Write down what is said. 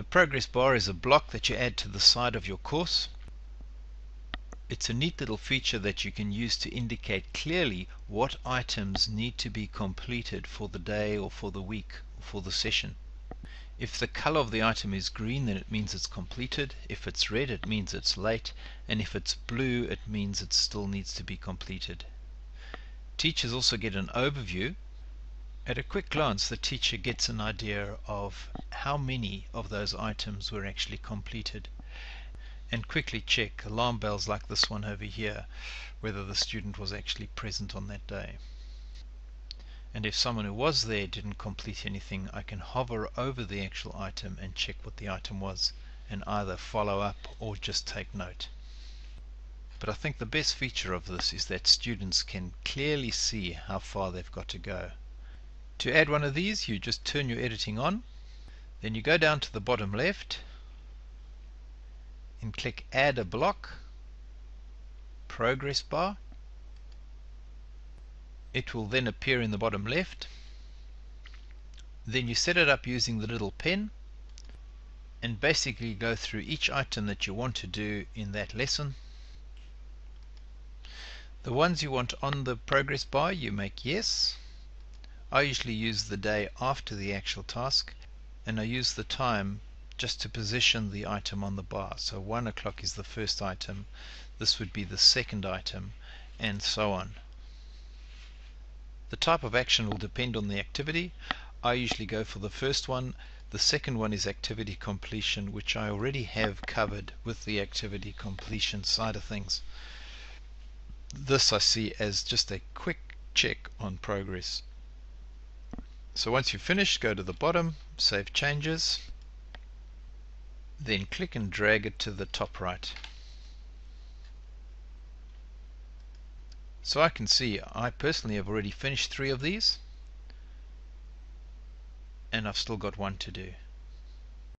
The progress bar is a block that you add to the side of your course. It's a neat little feature that you can use to indicate clearly what items need to be completed for the day or for the week or for the session. If the color of the item is green then it means it's completed, if it's red it means it's late, and if it's blue it means it still needs to be completed. Teachers also get an overview at a quick glance, the teacher gets an idea of how many of those items were actually completed and quickly check alarm bells like this one over here whether the student was actually present on that day. And if someone who was there didn't complete anything, I can hover over the actual item and check what the item was and either follow up or just take note. But I think the best feature of this is that students can clearly see how far they've got to go. To add one of these, you just turn your editing on, then you go down to the bottom left and click Add a Block, Progress Bar. It will then appear in the bottom left. Then you set it up using the little pen and basically go through each item that you want to do in that lesson. The ones you want on the progress bar you make yes I usually use the day after the actual task and I use the time just to position the item on the bar. So 1 o'clock is the first item, this would be the second item, and so on. The type of action will depend on the activity. I usually go for the first one. The second one is activity completion, which I already have covered with the activity completion side of things. This I see as just a quick check on progress. So once you've finished, go to the bottom, Save Changes, then click and drag it to the top right. So I can see I personally have already finished three of these and I've still got one to do.